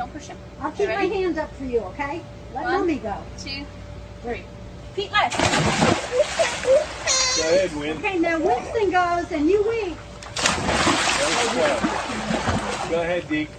Don't push him. I'll keep my hands up for you, okay? Let One. mommy go. Two, three. Feet left. Go ahead, Win. Okay, now Winston goes and you wait. Go ahead, Deke.